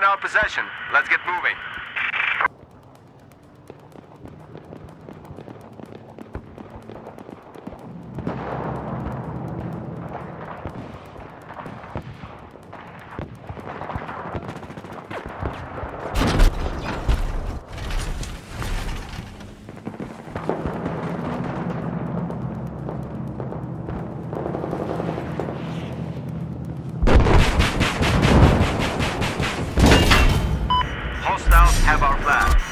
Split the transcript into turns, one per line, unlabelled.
in our possession. Let's get moving. have our flag.